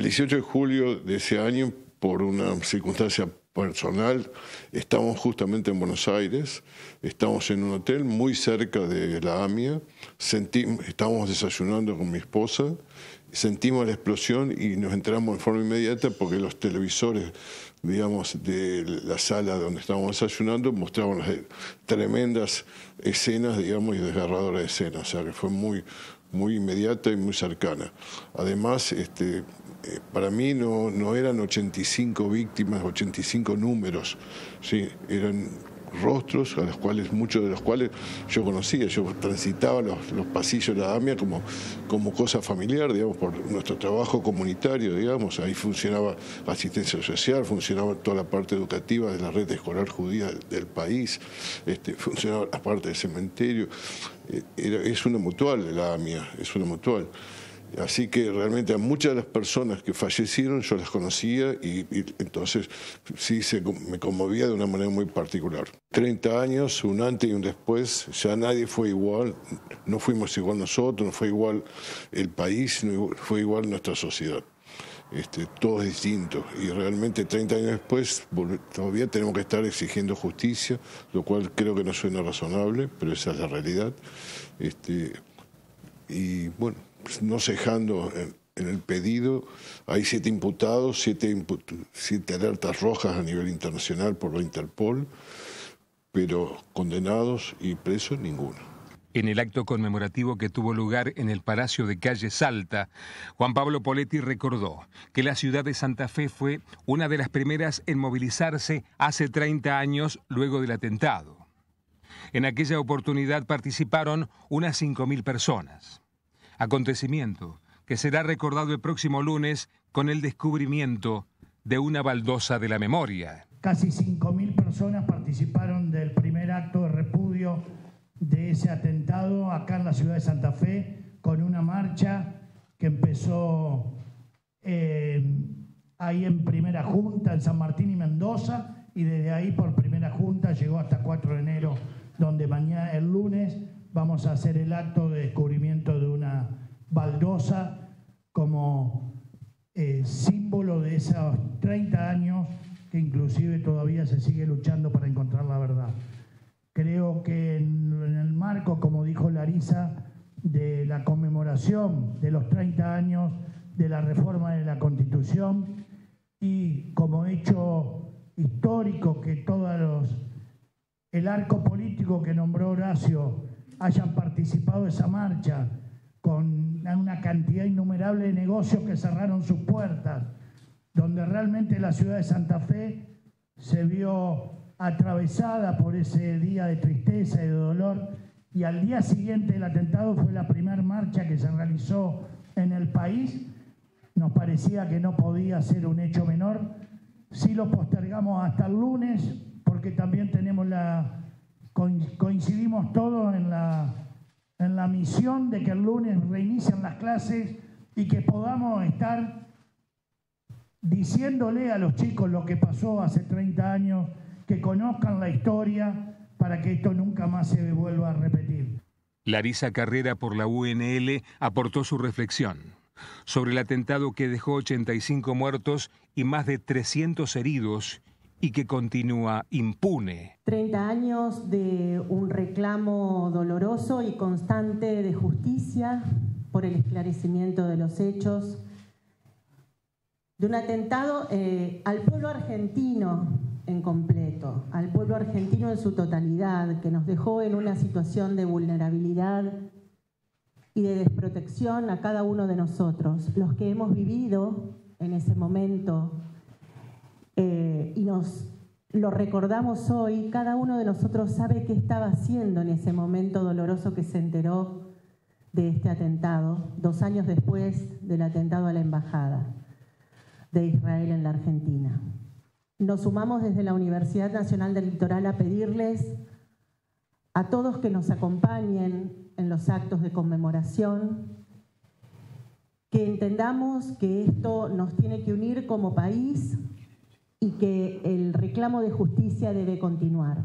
El 18 de julio de ese año, por una circunstancia personal, estamos justamente en Buenos Aires, estamos en un hotel muy cerca de la AMIA, sentimos, estábamos desayunando con mi esposa, sentimos la explosión y nos enteramos en forma inmediata porque los televisores, digamos, de la sala donde estábamos desayunando mostraban las tremendas escenas, digamos, y desgarradoras escenas, o sea que fue muy, muy inmediata y muy cercana. Además, este, eh, para mí no, no eran 85 víctimas, 85 números, ¿sí? eran rostros a los cuales, muchos de los cuales yo conocía, yo transitaba los, pasillos de la AMIA como, como cosa familiar, digamos, por nuestro trabajo comunitario, digamos, ahí funcionaba asistencia social, funcionaba toda la parte educativa de la red escolar judía del, país, este, funcionaba la parte del cementerio, eh, es una mutual la AMIA, es una mutual. Así que realmente a muchas de las personas que fallecieron yo las conocía y, entonces sí se, me conmovía de una manera muy particular. 30 años, un antes y un después, ya nadie fue igual, no fuimos igual nosotros, no fue igual el país, no fue igual nuestra sociedad. Este, todo es distinto y realmente 30 años después todavía tenemos que estar exigiendo justicia, lo cual creo que no suena razonable, pero esa es la realidad. Este, y bueno, no cejando en, el pedido, hay siete imputados, siete, siete alertas rojas a nivel internacional por la Interpol, pero condenados y presos ninguno. En el acto conmemorativo que tuvo lugar en el Palacio de Calle Salta, Juan Pablo Poletti recordó que la ciudad de Santa Fe fue una de las primeras en movilizarse hace 30 años luego del atentado. En aquella oportunidad participaron unas 5.000 personas acontecimiento que será recordado el próximo lunes con el descubrimiento de una baldosa de la memoria. Casi 5.000 personas participaron del primer acto de repudio de ese atentado acá en la ciudad de Santa Fe, con una marcha que empezó eh, ahí en primera junta, en San Martín y Mendoza, y desde ahí por primera junta llegó hasta 4 de enero, donde mañana, el lunes, vamos a hacer el acto de descubrimiento de una baldosa como eh, símbolo de esos 30 años que inclusive todavía se sigue luchando para encontrar la verdad. Creo que en, en el marco, como dijo Larisa, de la conmemoración de los 30 años de la reforma de la Constitución y como hecho histórico que todos los el arco político que nombró Horacio hayan participado de esa marcha, con una cantidad innumerable de negocios que cerraron sus puertas, donde realmente la ciudad de Santa Fe se vio atravesada por ese día de tristeza y de dolor, y al día siguiente del atentado fue la primera marcha que se realizó en el país, nos parecía que no podía ser un hecho menor, si lo postergamos hasta el lunes, porque también tenemos la coincidimos todos en la, en la misión de que el lunes reinicien las clases y que podamos estar diciéndole a los chicos lo que pasó hace 30 años, que conozcan la historia para que esto nunca más se vuelva a repetir. Larisa Carrera por la UNL aportó su reflexión sobre el atentado que dejó 85 muertos y más de 300 heridos y que continúa impune. 30 años de un reclamo doloroso y constante de justicia por el esclarecimiento de los hechos, de un atentado eh, al pueblo argentino en completo, al pueblo argentino en su totalidad, que nos dejó en una situación de vulnerabilidad y de desprotección a cada uno de nosotros, los que hemos vivido en ese momento eh, nos lo recordamos hoy, cada uno de nosotros sabe qué estaba haciendo en ese momento doloroso que se enteró de este atentado, dos años después del atentado a la Embajada de Israel en la Argentina. Nos sumamos desde la Universidad Nacional del Litoral a pedirles a todos que nos acompañen en los actos de conmemoración, que entendamos que esto nos tiene que unir como país y que el reclamo de justicia debe continuar.